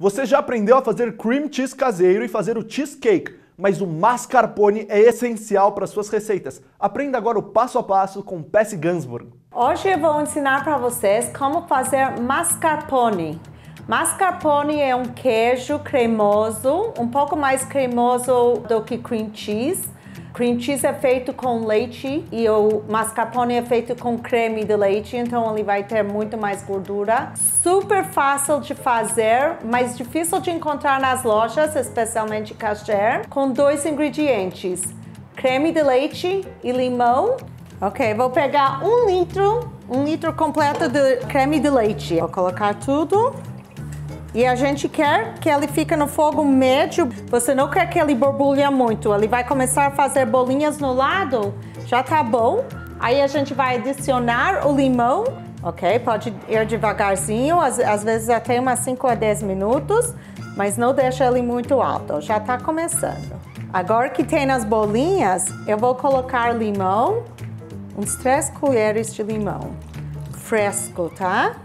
Você já aprendeu a fazer cream cheese caseiro e fazer o cheesecake, mas o mascarpone é essencial para suas receitas. Aprenda agora o passo a passo com Pesce Gansburg. Hoje eu vou ensinar para vocês como fazer mascarpone. Mascarpone é um queijo cremoso, um pouco mais cremoso do que cream cheese Cream cheese é feito com leite e o mascarpone é feito com creme de leite, então ele vai ter muito mais gordura. Super fácil de fazer, mas difícil de encontrar nas lojas, especialmente kasher, com dois ingredientes: creme de leite e limão. Ok, vou pegar um litro, um litro completo de creme de leite. Vou colocar tudo. E a gente quer que ele fique no fogo médio. Você não quer que ele borbulhe muito. Ele vai começar a fazer bolinhas no lado. Já tá bom. Aí a gente vai adicionar o limão. Ok? Pode ir devagarzinho. Às, às vezes até umas 5 a 10 minutos. Mas não deixa ele muito alto. Já tá começando. Agora que tem as bolinhas, eu vou colocar limão. Uns 3 colheres de limão. Fresco, tá?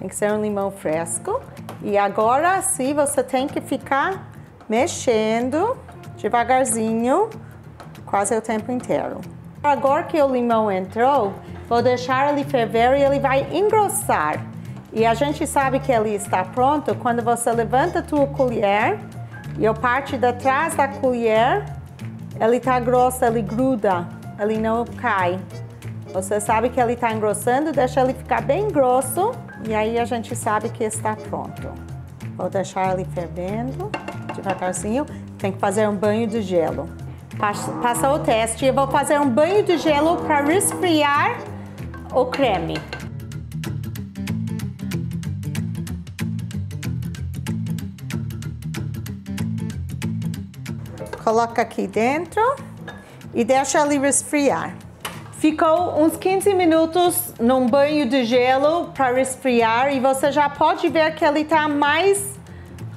Tem que ser um limão fresco. E agora sim você tem que ficar mexendo devagarzinho, quase o tempo inteiro. Agora que o limão entrou, vou deixar ele ferver e ele vai engrossar. E a gente sabe que ele está pronto quando você levanta a tua colher e a parte de trás da colher, ele está grosso, ele gruda, ele não cai. Você sabe que ele está engrossando, deixa ele ficar bem grosso e aí a gente sabe que está pronto. Vou deixar ele fervendo devagarzinho. Tem que fazer um banho de gelo. Passa o teste. Eu vou fazer um banho de gelo para resfriar o creme. Coloca aqui dentro e deixa ele resfriar. Ficou uns 15 minutos num banho de gelo para resfriar e você já pode ver que ele está mais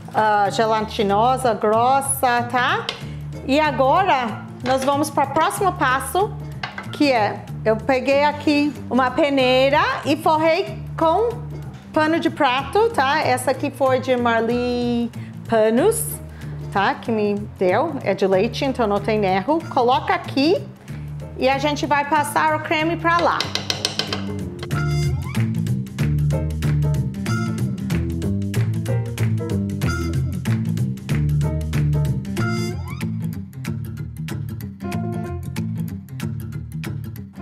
uh, gelatinosa, grossa, tá? E agora nós vamos para o próximo passo, que é eu peguei aqui uma peneira e forrei com pano de prato, tá? Essa aqui foi de Marli Panos, tá? Que me deu, é de leite, então não tem erro. Coloca aqui e a gente vai passar o creme para lá.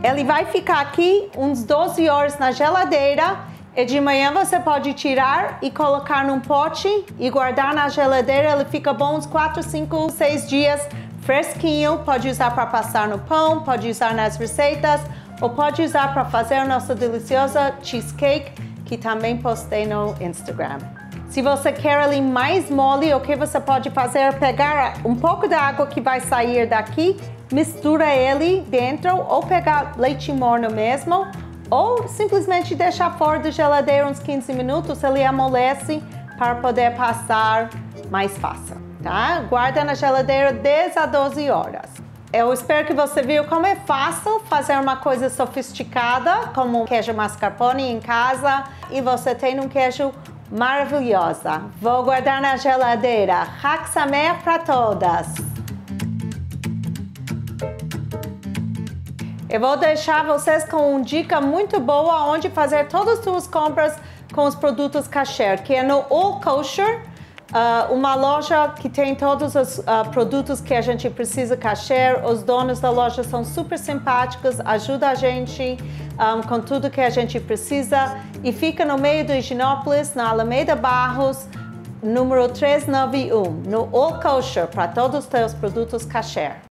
Ele vai ficar aqui uns 12 horas na geladeira e de manhã você pode tirar e colocar num pote e guardar na geladeira. Ele fica bom uns 4, 5, 6 dias fresquinho, pode usar para passar no pão, pode usar nas receitas ou pode usar para fazer a nossa deliciosa cheesecake que também postei no Instagram. Se você quer ele mais mole, o que você pode fazer é pegar um pouco da água que vai sair daqui, mistura ele dentro ou pegar leite morno mesmo ou simplesmente deixar fora da geladeira uns 15 minutos, ele amolece para poder passar mais fácil tá? Guarda na geladeira 10 a 12 horas. Eu espero que você viu como é fácil fazer uma coisa sofisticada, como queijo mascarpone em casa, e você tem um queijo maravilhosa. Vou guardar na geladeira. Haxamé para todas! Eu vou deixar vocês com uma dica muito boa onde fazer todas as suas compras com os produtos kasher, que é no All Kosher. Uh, uma loja que tem todos os uh, produtos que a gente precisa kasher. Os donos da loja são super simpáticos, ajudam a gente um, com tudo que a gente precisa e fica no meio do Higienópolis, na Alameda Barros, número 391, no All Kosher, para todos os teus produtos kasher.